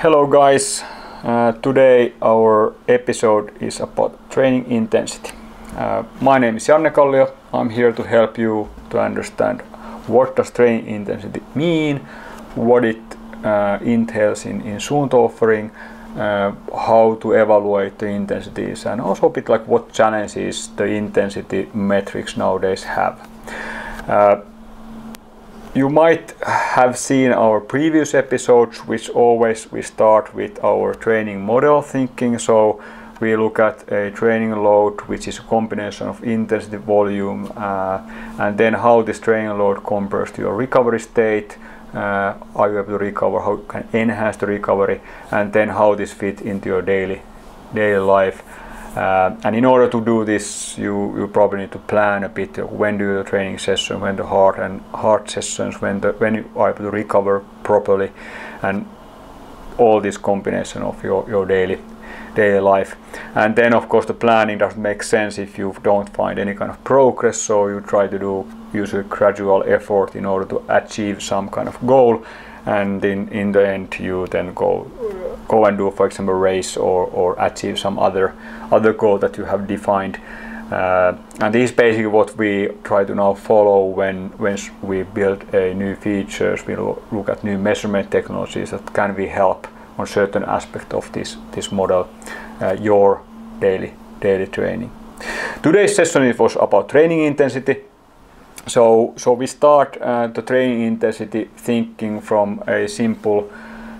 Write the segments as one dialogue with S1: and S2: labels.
S1: Hello guys, uh, today our episode is about training intensity. Uh, my name is Janne Kallio. I'm here to help you to understand what does training intensity mean, what it uh, entails in, in offering, uh, how to evaluate the intensities and also a bit like what challenges the intensity metrics nowadays have. You might have seen our previous episodes, which always we start with our training model thinking. So we look at a training load, which is a combination of intensity, volume, uh, and then how this training load compares to your recovery state. Uh, are you able to recover? How you can enhance the recovery, and then how this fit into your daily daily life. Uh, and in order to do this, you, you probably need to plan a bit when do the training session, when the hard and hard sessions, when the when you are able to recover properly, and all this combination of your, your daily daily life. And then of course the planning doesn't make sense if you don't find any kind of progress, so you try to do usually gradual effort in order to achieve some kind of goal and in, in the end you then go go and do for example race or, or achieve some other other goal that you have defined. Uh, and this is basically what we try to now follow when when we build a new features we look at new measurement technologies that can be help on certain aspect of this this model uh, your daily daily training. Today's session was about training intensity. So, so we start uh, the training intensity thinking from a simple,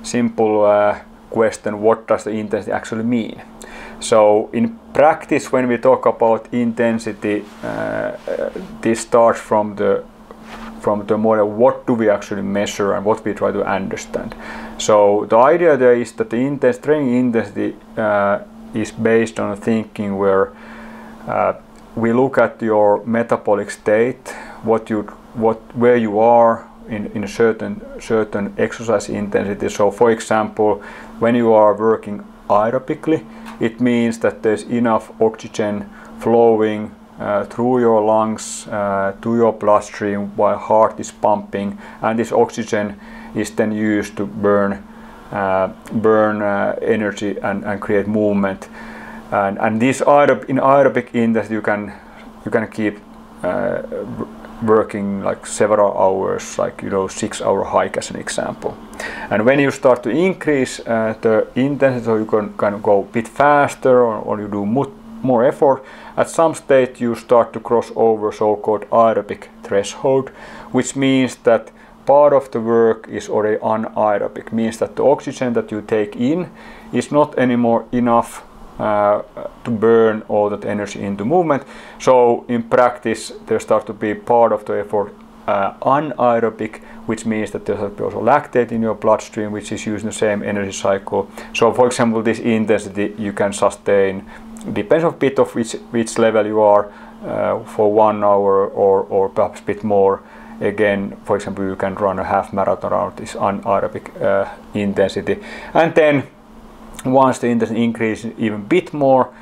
S1: simple uh, question: What does the intensity actually mean? So, in practice, when we talk about intensity, uh, this starts from the from the model. What do we actually measure and what we try to understand? So, the idea there is that the intense training intensity uh, is based on a thinking where uh, we look at your metabolic state, what you what where you are in, in a certain certain exercise intensity. So for example, when you are working aerobically, it means that there's enough oxygen flowing uh, through your lungs uh, to your bloodstream while heart is pumping, and this oxygen is then used to burn uh, burn uh, energy and, and create movement and and this aerob in aerobic index you can you can keep uh, working like several hours like you know six hour hike as an example. And when you start to increase uh, the intensity so you can kind of go a bit faster or, or you do more effort at some state you start to cross over so-called aerobic threshold which means that part of the work is already anaerobic means that the oxygen that you take in is not anymore enough uh, to burn all that energy into movement. So in practice, there start to be part of the effort uh, anaerobic, which means that there's also lactate in your bloodstream, which is using the same energy cycle. So for example, this intensity you can sustain, depends a bit of which, which level you are, uh, for one hour or, or perhaps a bit more. Again, for example, you can run a half marathon around this anaerobic uh, intensity. And then once the intensity increases even a bit more,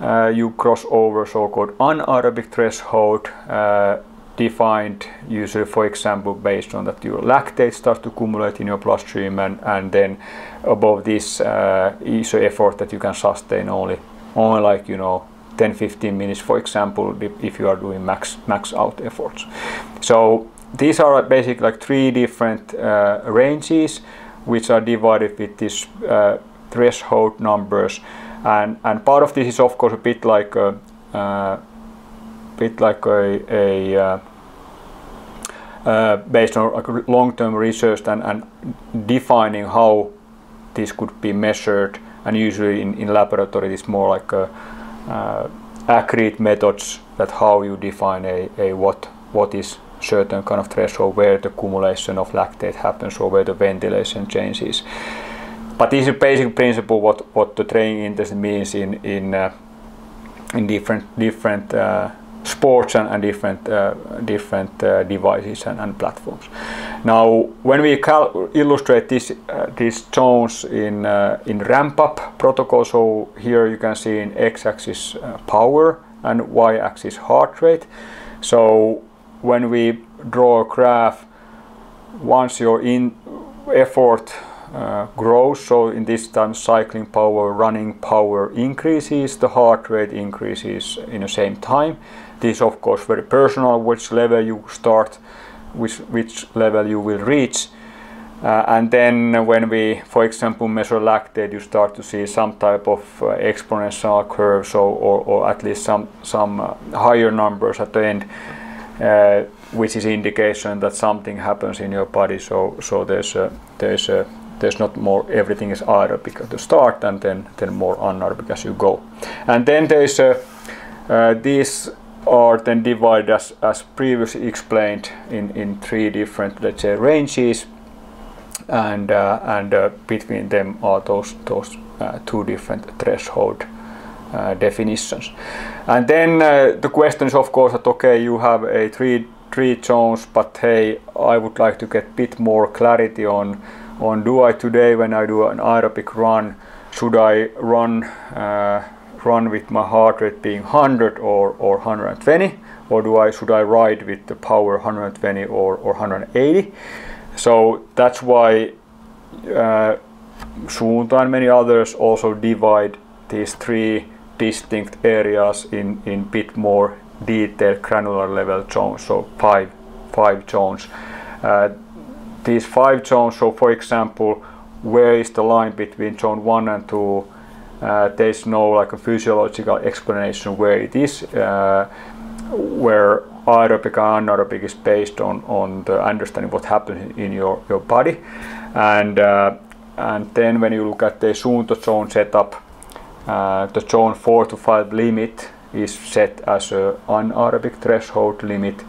S1: uh, you cross over so-called anaerobic threshold, uh, defined usually, for example, based on that your lactate starts to accumulate in your bloodstream, and, and then above this uh, is an effort that you can sustain only, only like you know 10-15 minutes, for example, if you are doing max max out efforts. So these are basically like three different uh, ranges, which are divided with this uh, threshold numbers. And and part of this is of course a bit like a uh, bit like a, a uh, uh, based on long-term research and, and defining how this could be measured. And usually in, in laboratory it's more like a, uh, accurate methods that how you define a, a what what is certain kind of threshold where the accumulation of lactate happens or where the ventilation changes but this is a basic principle what what the training intensity means in in uh, in different different uh, sports and, and different uh, different uh, devices and, and, platforms. Now, when we illustrate this uh, these zones in uh, in ramp up protocol, so here you can see in x-axis power and y-axis heart rate. So when we draw a graph, once your in effort uh, grows, so in this time cycling power, running power increases, the heart rate increases in the same time. This of course very personal, which level you start, which, which level you will reach. Uh, and then when we, for example, measure lactate, you start to see some type of uh, exponential curve, so, or, or at least some, some uh, higher numbers at the end, uh, which is indication that something happens in your body. So, so there's a, there's a, there's not more everything is aerobic at the start and then then more anaerobic as you go. And then there's a uh, these are then divided as, as previously explained in in three different let's say ranges. And uh, and uh, between them are those those uh, two different threshold uh, definitions. And then uh, the question is of course that okay you have a three three zones but hey I would like to get a bit more clarity on on do I today when I do an aerobic run? Should I run uh, run with my heart rate being 100 or, or 120 or do I should I ride with the power 120 or, or 180 so that's why uh, and many others also divide these three distinct areas in in bit more detailed granular level zones so five five zones. Uh, these five zones. So for example, where is the line between zone one and two? Uh, there's no like a physiological explanation where it is, uh, where aerobic and anaerobic is based on, on the understanding what happens in your, your body. And, uh, and then when you look at the Suunto zone setup, uh, the zone 4 to 5 limit is set as an anaerobic threshold limit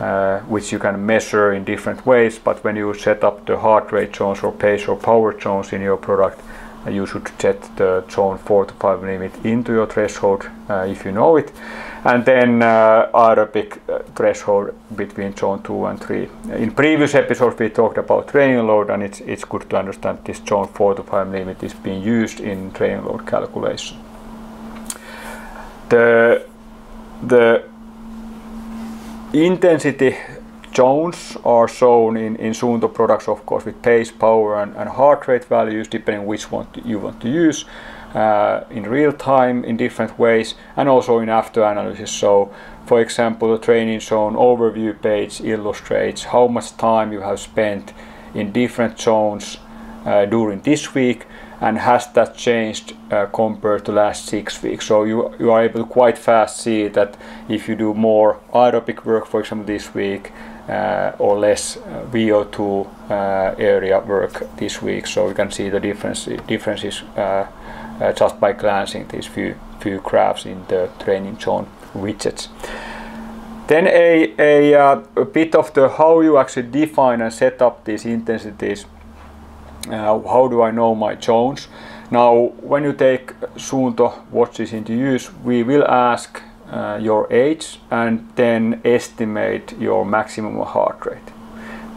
S1: uh, which you can measure in different ways. But when you set up the heart rate zones or pace or power zones in your product, uh, you should set the zone 4 to 5 limit into your threshold uh, if you know it. And then uh, aerobic uh, threshold between zone 2 and 3. In previous episodes we talked about training load and it's, it's good to understand this zone 4 to 5 limit is being used in training load calculation. The, the intensity zones are shown in, in Suunto products, of course, with pace, power, and, and heart rate values, depending which one you want to use. Uh, in real time in different ways and also in after analysis. So, for example, the training zone overview page illustrates how much time you have spent in different zones uh, during this week and has that changed uh, compared to last six weeks? So you, you are able to quite fast see that if you do more aerobic work for example this week uh, or less uh, VO2 uh, area work this week. So you can see the difference differences uh, uh, just by glancing these few few graphs in the training zone widgets. Then a, a, a bit of the how you actually define and set up these intensities uh, how do I know my zones? Now, when you take Suunto watches into use, we will ask uh, your age and then estimate your maximum heart rate.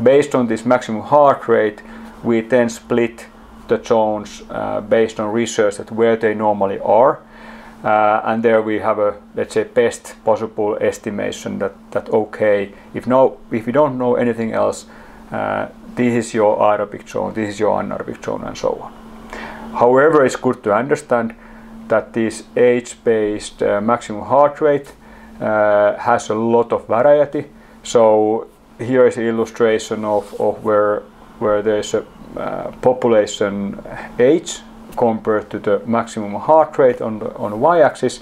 S1: Based on this maximum heart rate, we then split the zones uh, based on research that where they normally are. Uh, and there we have a let's say best possible estimation that that okay if no if we don't know anything else uh, this is your aerobic zone, this is your anaerobic zone, and so on. However, it's good to understand that this age-based uh, maximum heart rate uh, has a lot of variety. So here is an illustration of, of where where there's a uh, population age compared to the maximum heart rate on the on y-axis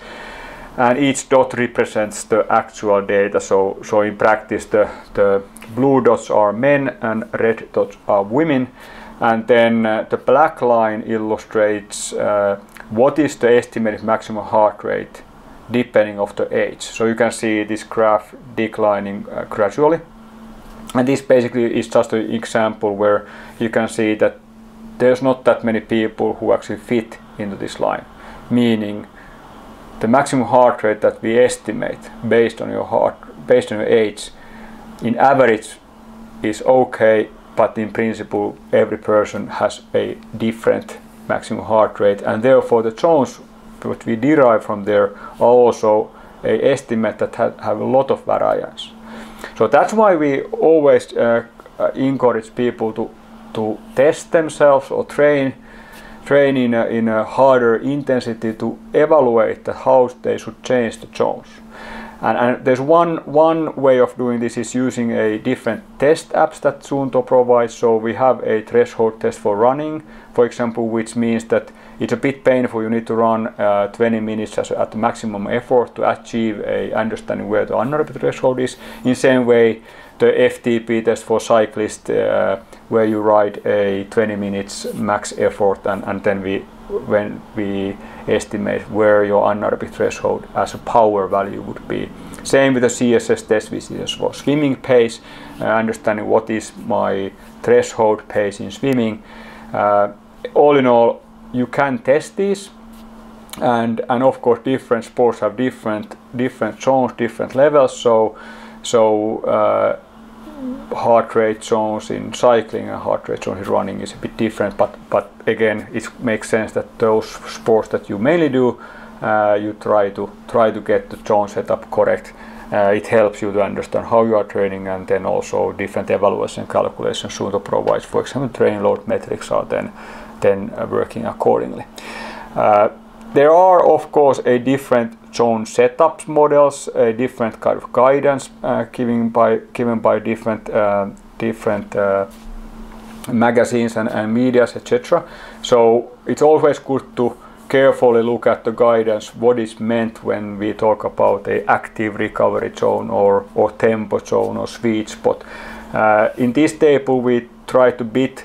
S1: and each dot represents the actual data so so in practice the the blue dots are men and red dots are women. And then uh, the black line illustrates uh, what is the estimated maximum heart rate depending of the age. So you can see this graph declining uh, gradually. And this basically is just an example where you can see that there's not that many people who actually fit into this line meaning the maximum heart rate that we estimate based on your heart based on your age in average is okay but in principle every person has a different maximum heart rate and therefore the zones that we derive from there are also a estimate that have a lot of variance so that's why we always uh, uh, encourage people to to test themselves or train train in a, in a harder intensity to evaluate how they should change the zones. And, and, there's one one way of doing this is using a different test apps that Suunto provides. So we have a threshold test for running, for example, which means that it's a bit painful. You need to run uh, 20 minutes as, at maximum effort to achieve a understanding where the anaerobic threshold is. In same way, the FTP test for cyclists, uh, where you ride a 20 minutes max effort, and, and then we when we estimate where your anaerobic threshold as a power value would be. Same with the CSS test, which is for swimming pace, uh, understanding what is my threshold pace in swimming. Uh, all in all, you can test these, and and of course different sports have different different zones, different levels. So so uh, heart rate zones in cycling and heart rate zones in running is a bit different but but again it makes sense that those sports that you mainly do uh, you try to try to get the zone setup correct. Uh, it helps you to understand how you are training and then also different evaluation calculations Suunto provides for example training load metrics are then then uh, working accordingly. Uh, there are of course a different zone setups models, a different kind of guidance uh, given by given by different uh, different uh, magazines and, and medias, etc. So it's always good to carefully look at the guidance, what is meant when we talk about a active recovery zone or, or tempo zone or sweet spot. Uh, in this table we try to bit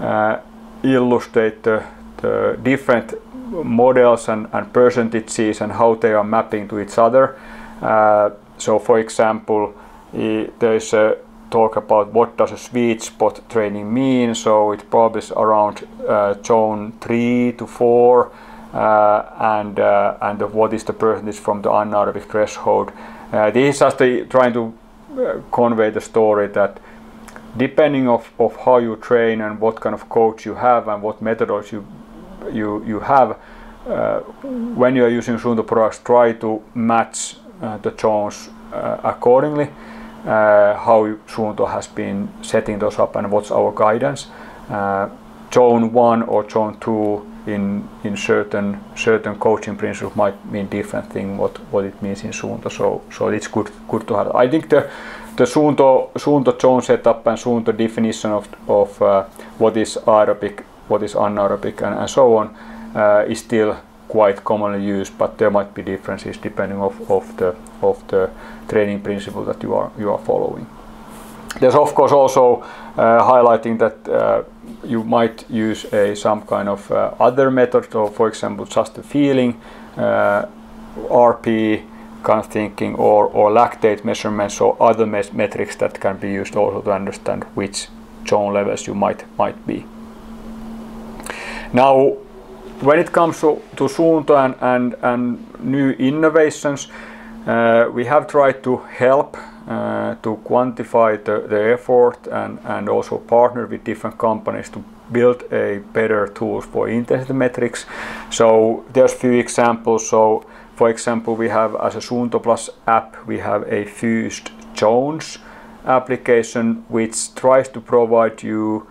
S1: uh, illustrate the, the different models and, and percentages and how they are mapping to each other. Uh, so for example, there is a talk about what does a sweet spot training mean. So it probably is around uh, zone 3 to 4 uh, and, uh, and what is the percentage from the anaerobic threshold. Uh, this is just the, trying to uh, convey the story that depending of, of how you train and what kind of coach you have and what methods you you you have uh, when you are using Suunto products, try to match uh, the zones uh, accordingly. How Suunto has been setting those up and what's our guidance. Zone one or zone two in in certain certain coaching principles might mean different thing what what it means in Suunto. So so it's good good to have. I think the the Suunto Suunto zone setup and Suunto definition of of uh, what is aerobic what is anaerobic and, and so on uh, is still quite commonly used, but there might be differences depending of, of the of the training principle that you are you are following. There's of course also uh, highlighting that uh, you might use a some kind of uh, other method, or for example, just the feeling, uh, RP kind of thinking, or or lactate measurements, or other metrics that can be used also to understand which zone levels you might might be. Now, when it comes to, to Suunto and, and, and new innovations, uh, we have tried to help uh, to quantify the, the effort and, and also partner with different companies to build a better tools for intensity metrics. So there's few examples. So for example, we have as a Suunto Plus app, we have a fused zones application which tries to provide you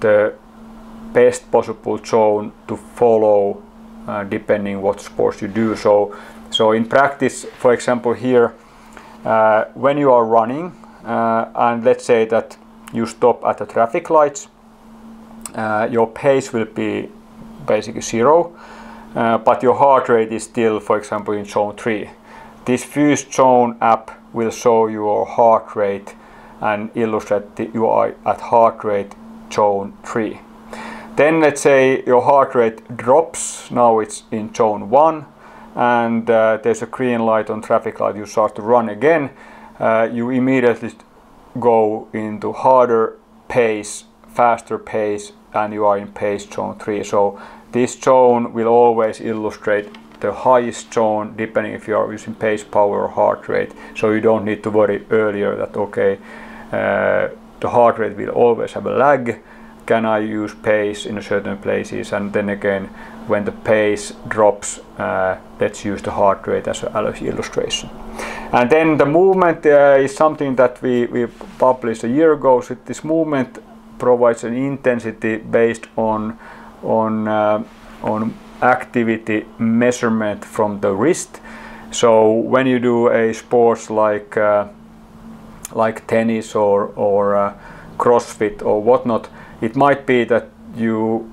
S1: the best possible zone to follow uh, depending what sports you do. So, so in practice, for example, here, uh, when you are running, uh, and let's say that you stop at the traffic lights, uh, your pace will be basically zero, uh, but your heart rate is still, for example, in zone three. This fused zone app will show your heart rate and illustrate that you are at heart rate zone three. Then let's say your heart rate drops, now it's in zone 1 and uh, there's a green light on traffic light, you start to run again, uh, you immediately go into harder pace, faster pace and you are in pace zone 3. So this zone will always illustrate the highest zone depending if you are using pace, power or heart rate. So you don't need to worry earlier that okay, uh, the heart rate will always have a lag can I use pace in a certain places? And then again when the pace drops uh, let's use the heart rate as an illustration. And then the movement uh, is something that we, we published a year ago. So this movement provides an intensity based on on uh, on activity measurement from the wrist. So when you do a sports like uh, like tennis or or uh, CrossFit or whatnot, it might be that you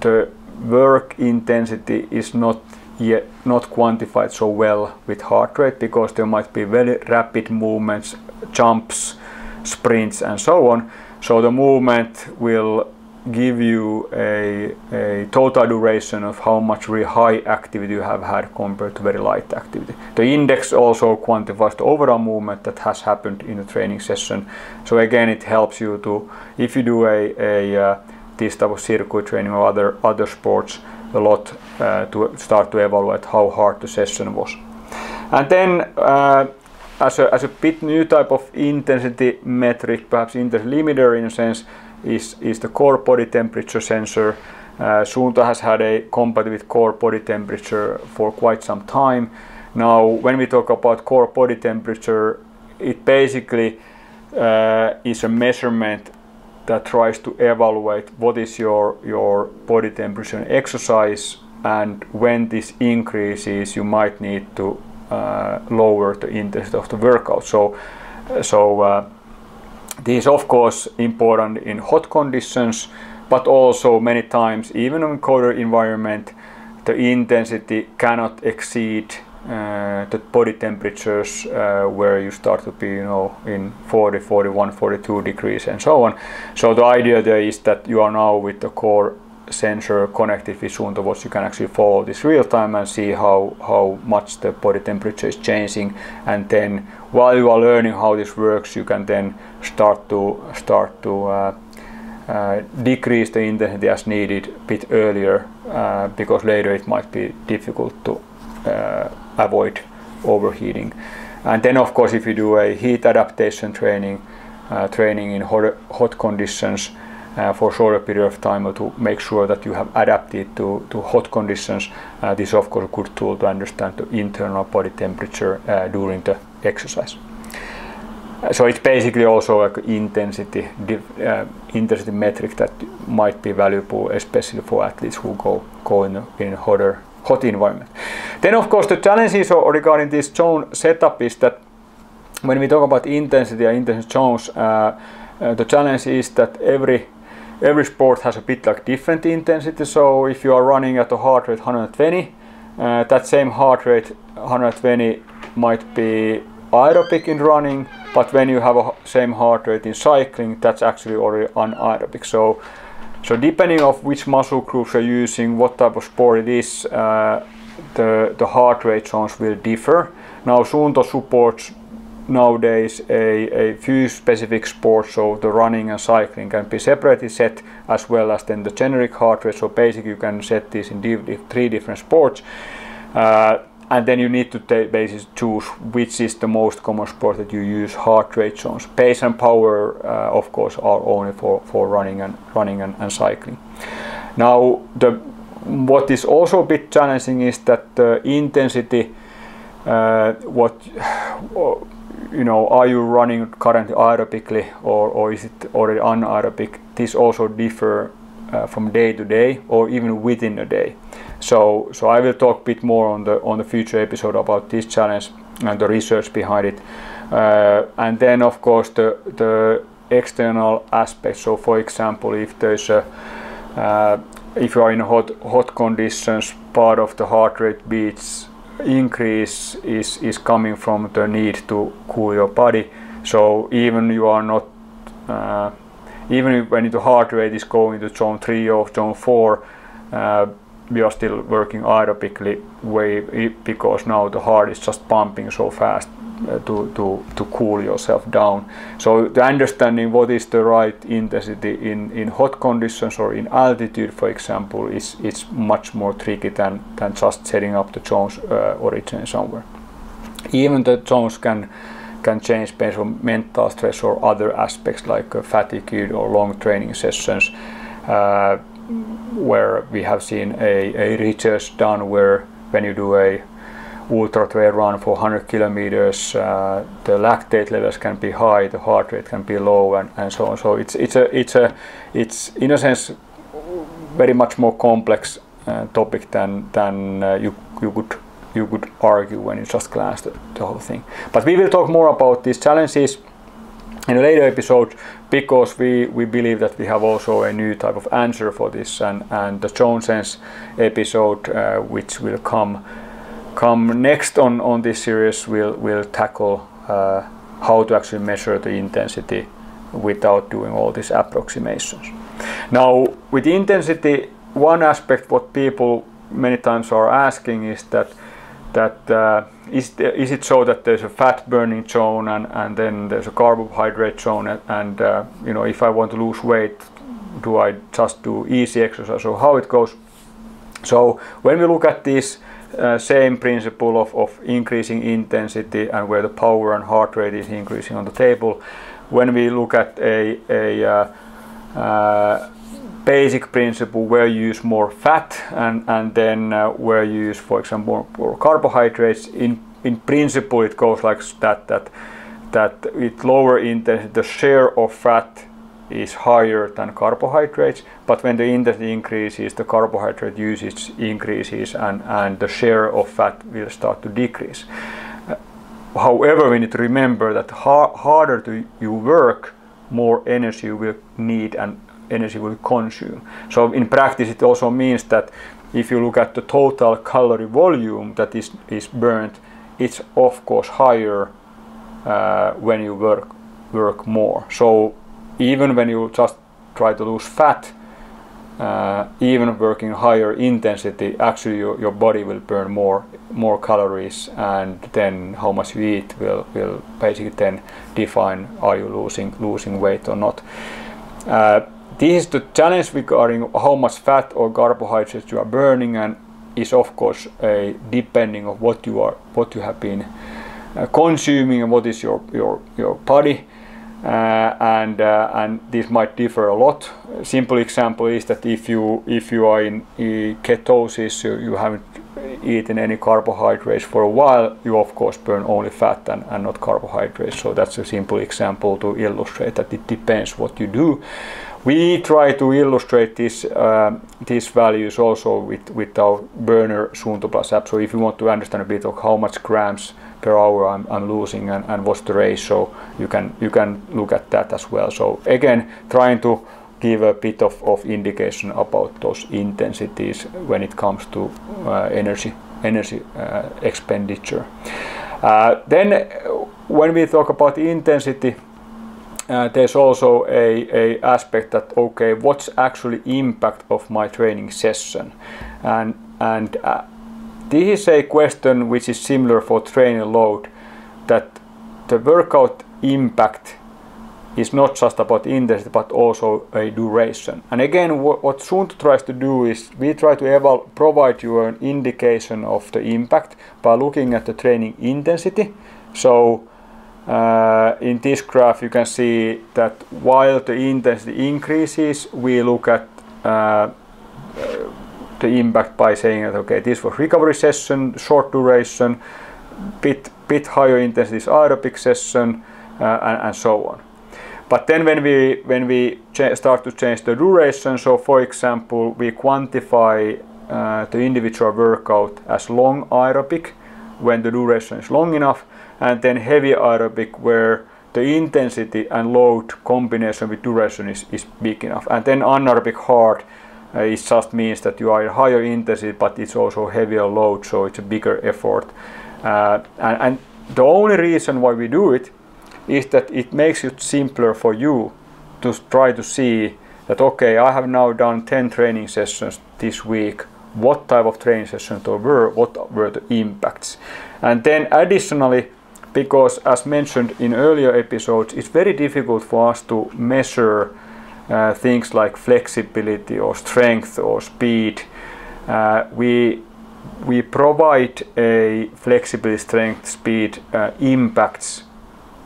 S1: the work intensity is not yet not quantified so well with heart rate because there might be very rapid movements, jumps, sprints, and so on. So the movement will give you a, a total duration of how much really high activity you have had compared to very light activity. The index also quantifies the overall movement that has happened in a training session. So again, it helps you to, if you do a, a uh, this type of circuit training or other other sports, a lot uh, to start to evaluate how hard the session was. And then uh, as a, as a bit new type of intensity metric, perhaps intensity limiter in a sense, is, is the core body temperature sensor. Uh, Suunto has had a compatible with core body temperature for quite some time. Now, when we talk about core body temperature, it basically uh, is a measurement that tries to evaluate what is your, your body temperature in exercise and when this increases you might need to uh, lower the intensity of the workout. So, so uh, this is of course important in hot conditions, but also many times even in colder environment, the intensity cannot exceed uh, the body temperatures uh, where you start to be you know in 40 41 42 degrees and so on. So the idea there is that you are now with the core sensor connected with Suunto Watch you can actually follow this real time and see how how much the body temperature is changing and then while you are learning how this works you can then start to start to uh, uh, decrease the intensity as needed a bit earlier uh, because later it might be difficult to uh, avoid overheating. And then of course if you do a heat adaptation training, uh, training in hot, hot conditions uh, for a shorter period of time or to make sure that you have adapted to, to hot conditions, uh, this is of course a good tool to understand the internal body temperature uh, during the exercise. So it's basically also like intensity uh, intensity metric that might be valuable, especially for athletes who go go in in hotter hot environment. Then of course the challenges regarding this zone setup is that when we talk about intensity and intensity zones, uh, uh, the challenge is that every every sport has a bit like different intensity. So if you are running at a heart rate 120, uh, that same heart rate 120 might be aerobic in running, but when you have a same heart rate in cycling, that's actually already anaerobic. So so depending of which muscle groups you're using, what type of sport it is, uh, the, the heart rate zones will differ. Now Suunto supports nowadays a, a few specific sports, so the running and cycling can be separately set as well as then the generic heart rate. So basically you can set this in three different sports. Uh, and then you need to basically choose which is the most common sport that you use heart rate zones. Pace and power, uh, of course, are only for, for running and running and, and cycling. Now, the what is also a bit challenging is that the intensity, uh, what you know, are you running currently aerobically or, or is it already anaerobic? This also differ uh, from day to day or even within a day. So, so I will talk a bit more on the on the future episode about this challenge and the research behind it. Uh, and then of course the the external aspects. So for example, if there's a uh, if you are in hot hot conditions, part of the heart rate beats increase is is coming from the need to cool your body. So even you are not uh, even when the heart rate is going to zone 3 or zone 4, uh, we are still working aerobically way because now the heart is just pumping so fast uh, to, to, to cool yourself down. So the understanding what is the right intensity in, in hot conditions or in altitude, for example, is, is much more tricky than, than just setting up the zones uh, originally somewhere. Even the zones can can change based on mental stress or other aspects like uh, fatigue or long training sessions, uh, where we have seen a, a research done where when you do a ultra trail run for 100 kilometers, uh, the lactate levels can be high, the heart rate can be low, and, and so on. So it's it's a it's a it's in a sense very much more complex uh, topic than than uh, you you could you could argue when you just glance the, the whole thing. But we will talk more about these challenges in a later episode because we, we believe that we have also a new type of answer for this and, and the Jones episode uh, which will come come next on, on this series will will tackle uh, how to actually measure the intensity without doing all these approximations. Now with intensity one aspect what people many times are asking is that that uh, is, it so that there's a fat burning zone and, and then there's a carbohydrate zone and, and uh, you know if I want to lose weight do I just do easy exercise? Or how it goes? So when we look at this uh, same principle of, of increasing intensity and where the power and heart rate is increasing on the table when we look at a, a uh, uh, basic principle where you use more fat and, and then uh, where you use, for example, more, more, carbohydrates. In, in principle, it goes like that, that, that with lower intensity, the share of fat is higher than carbohydrates, but when the intensity increases, the carbohydrate usage increases and, and the share of fat will start to decrease. Uh, however, we need to remember that ha harder to you work, more energy you will need and energy will consume. So in practice it also means that if you look at the total calorie volume that is, is burnt, it's of course higher uh, when you work work more. So even when you just try to lose fat, uh, even working higher intensity, actually your, your body will burn more more calories, and then how much you eat will will basically then define are you losing losing weight or not. Uh, this is the challenge regarding how much fat or carbohydrates you are burning and is of course a depending of what you are what you have been uh, consuming and what is your your your body uh, and uh, and this might differ a lot. A simple example is that if you if you are in, ketosis, you, you haven't eaten any carbohydrates for a while, you of course burn only fat and, and not carbohydrates. So that's a simple example to illustrate that it depends what you do we try to illustrate this, uh, these values also with, with our burner Suunto Plus app. So if you want to understand a bit of how much grams per hour I'm, I'm losing and, and what's the ratio, you can you can look at that as well. So again, trying to give a bit of, of indication about those intensities when it comes to uh, energy energy uh, expenditure. Uh, then when we talk about intensity uh, there's also a, a aspect that okay what's actually impact of my training session? And and uh, this is a question which is similar for training load that the workout impact is not just about intensity but also a duration. And again what, what Suunto tries to do is we try to eval- provide you an indication of the impact by looking at the training intensity. So uh, in this graph you can see that while the intensity increases we look at uh, the impact by saying that okay this was recovery session short duration bit bit higher intensity aerobic session uh, and, and, so on. But then when we when we start to change the duration so for example we quantify uh, the individual workout as long aerobic when the duration is long enough and then heavy aerobic where the intensity and load combination with duration is, is big enough. And then anaerobic hard uh, it just means that you are higher intensity but it's also heavier load so it's a bigger effort. Uh, and, and the only reason why we do it is that it makes it simpler for you to try to see that okay I have now done 10 training sessions this week what type of training sessions there were what were the impacts and then additionally because as mentioned in earlier episodes, it's very difficult for us to measure uh, things like flexibility or strength or speed. Uh, we we provide a flexibility, strength, speed uh, impacts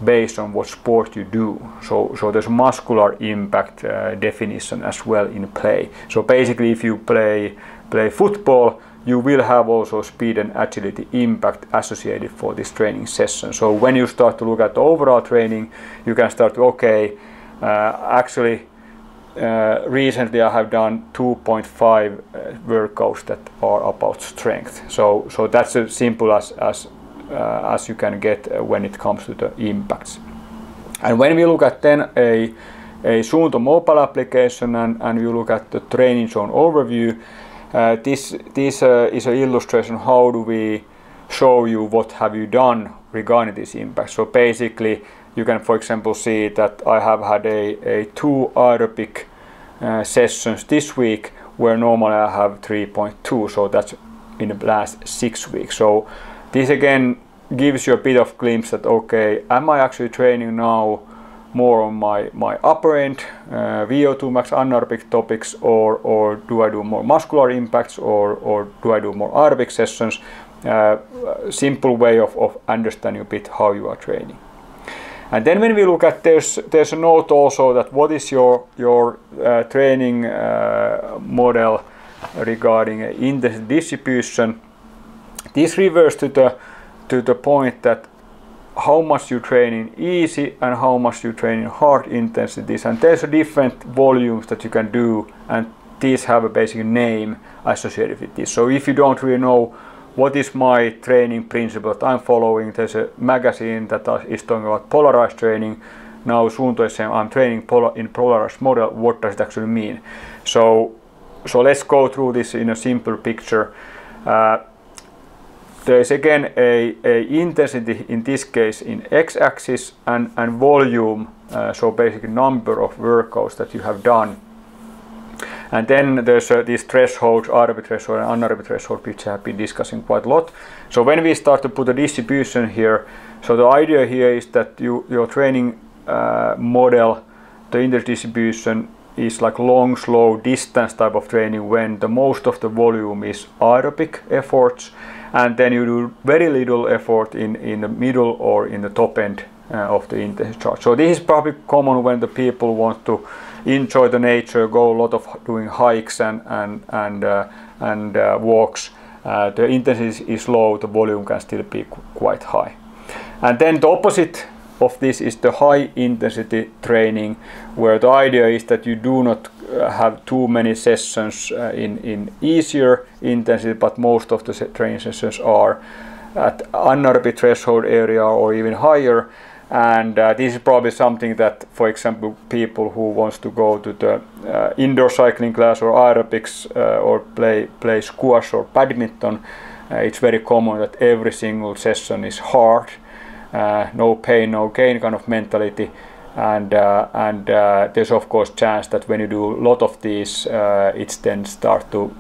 S1: based on what sport you do. So, so there's muscular impact uh, definition as well in play. So basically, if you play play football, you will have also speed and agility impact associated for this training session. So when you start to look at the overall training, you can start to, okay, uh, actually uh, recently I have done 2.5 uh, workouts that are about strength. So, so that's as simple as, as, uh, as you can get uh, when it comes to the impacts. And when we look at then a, a Suunto mobile application and, and we look at the training zone overview, uh, this this uh, is an illustration how do we show you what have you done regarding this impact. So basically you can for example see that I have had a, a two aerobic uh, sessions this week where normally I have 3.2 so that's in the last six weeks. So this again gives you a bit of glimpse that okay am I actually training now more on my, my upper end uh, VO2 max anaerobic topics or, or do I do more muscular impacts or, or do I do more aerobic sessions? Uh, simple way of, of understanding a bit how you are training. And then when we look at there's there's a note also that what is your your uh, training uh, model regarding intensity distribution this refers to the to the point that how much you train in easy and how much you train in hard intensities. And there's different volumes that you can do and these have a basic name associated with this. So if you don't really know what is my training principle that I'm following there's a magazine that is talking about polarized training. Now Suunto is saying I'm training in polarized model what does it actually mean? So so let's go through this in a simple picture. Uh, there is again a, a intensity in this case in x-axis and, and volume, uh, so basically number of workouts that you have done. And then there's uh, these thresholds, aerobic threshold and anaerobic threshold, which I have been discussing quite a lot. So when we start to put a distribution here, so the idea here is that you, your training uh, model, the interdistribution is like long, slow distance type of training when the most of the volume is aerobic efforts and then you do very little effort in, in the middle or in the top end uh, of the intensity chart. So this is probably common when the people want to enjoy the nature, go a lot of doing hikes and and and uh, and uh, walks. Uh, the intensity is low, the volume can still be quite high. And then the opposite of this is the high intensity training, where the idea is that you do not uh, have too many sessions uh, in, in easier intensity, but most of the training sessions are at anaerobic threshold area or even higher. And uh, this is probably something that, for example, people who wants to go to the uh, indoor cycling class or aerobics uh, or play play squash or badminton, uh, it's very common that every single session is hard, no pain, no gain kind of mentality. And uh, and uh, there's of course chance that when you do a lot of these uh, it's then start to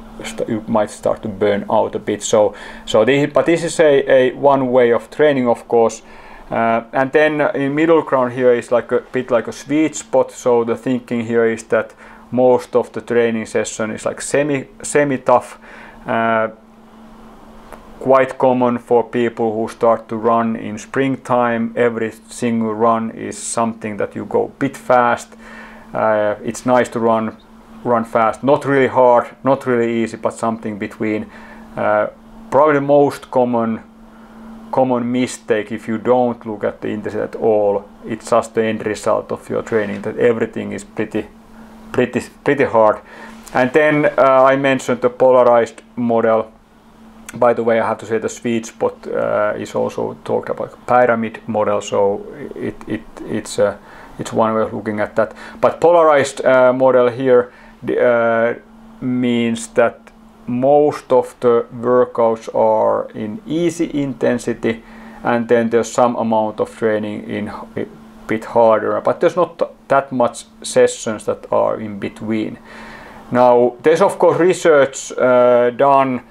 S1: you might start to burn out a bit. So so this, but this is a, a one way of training of course. Uh, and then in middle ground here is like a bit like a sweet spot. So the thinking here is that most of the training session is like semi semi tough uh, quite common for people who start to run in springtime. Every single run is something that you go a bit fast. Uh, it's nice to run run fast, not really hard, not really easy, but something between. Uh, probably the most common common mistake if you don't look at the intensity at all. It's just the end result of your training that everything is pretty pretty pretty hard. And then uh, I mentioned the polarized model by the way, I have to say the sweet spot uh, is also talked about pyramid model, so it, it it's uh, it's one way of looking at that. But polarized uh, model here uh, means that most of the workouts are in easy intensity, and then there's some amount of training in a bit harder, but there's not that much sessions that are in between. Now, there's of course research uh, done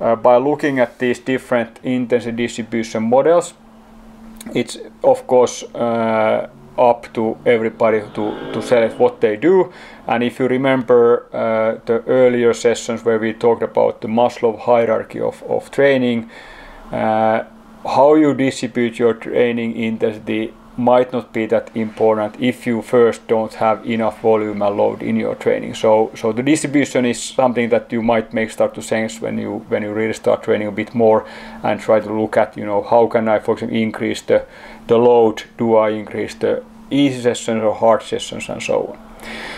S1: uh, by looking at these different intensity distribution models. It's of course uh, up to everybody to, to select what they do. And if you remember uh, the earlier sessions where we talked about the Maslow hierarchy of, of training, uh, how you distribute your training intensity might not be that important if you first don't have enough volume and load in your training. So so the distribution is something that you might make start to sense when you when you really start training a bit more and try to look at you know how can I for example increase the the load? Do I increase the easy sessions or hard sessions and so on?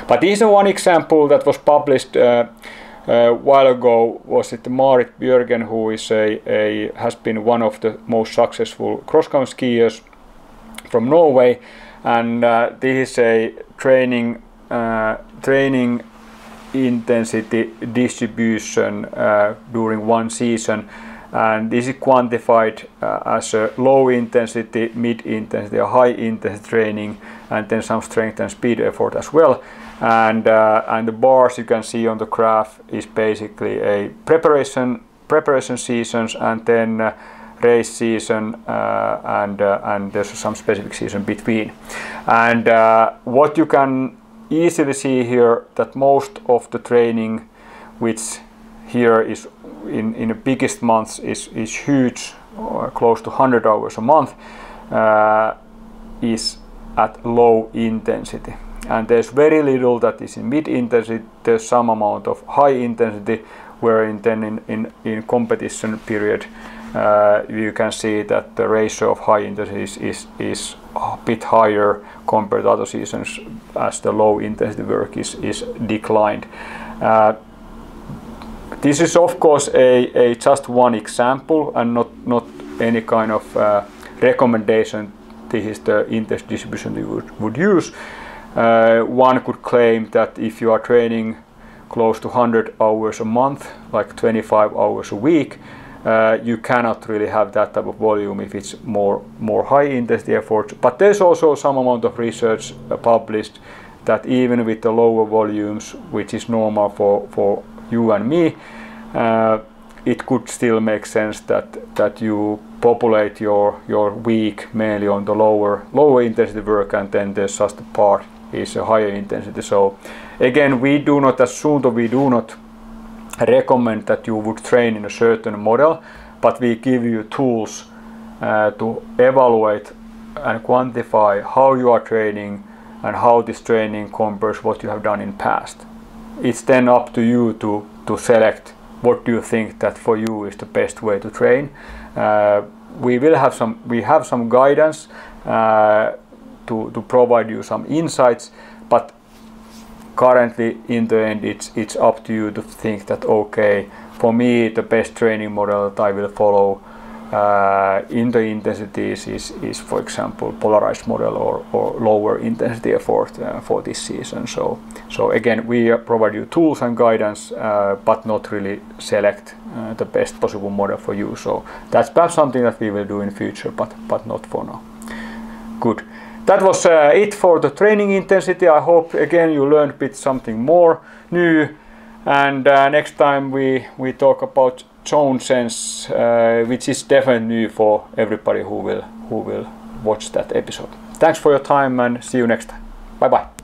S1: But this is one example that was published. Uh, a while ago was it Marit Björgen who is a, a has been one of the most successful cross country skiers from Norway, and uh, this is a training uh, training intensity distribution uh, during one season and this is quantified uh, as a low intensity, mid intensity, or high intensity training, and then some strength and speed effort as well. And uh, and the bars you can see on the graph is basically a preparation preparation seasons, and then uh, race season, uh, and uh, and there's some specific season between. And uh, what you can easily see here that most of the training, which here is in, in the biggest months is, is huge, close to 100 hours a month, uh, is at low intensity. And there's very little that is in mid intensity, there's some amount of high intensity, where in, then in, in, in competition period uh, you can see that the ratio of high intensity is, is, a bit higher compared to other seasons as the low intensity work is, is declined. Uh, this is of course a, a just one example and not, not any kind of uh, recommendation this is the intensity distribution you would, would use. Uh, one could claim that if you are training close to 100 hours a month, like 25 hours a week, uh, you cannot really have that type of volume if it's more more high intensity efforts. But there's also some amount of research uh, published that even with the lower volumes, which is normal for, for you and me, uh, it could still make sense that that you populate your your week mainly on the lower lower intensity work, and then there's just part is a higher intensity. So again, we do not, as Suunto, we do not recommend that you would train in a certain model, but we give you tools uh, to evaluate and quantify how you are training and how this training compares what you have done in past. It's then up to you to to select what do you think that for you is the best way to train. Uh, we will have some we have some guidance uh, to, to provide you some insights, but currently in the end it's it's up to you to think that okay for me the best training model that I will follow uh, in the intensities is, is for example polarized model or, or lower intensity effort uh, for this season. So so again we provide you tools and guidance uh, but not really select uh, the best possible model for you. So that's perhaps something that we will do in future but but not for now. Good that was uh, it for the training intensity i hope again you learned a bit something more new and uh, next time we we talk about ZoneSense, uh, which is definitely new for everybody who will who will watch that episode. Thanks for your time and see you next time. Bye bye.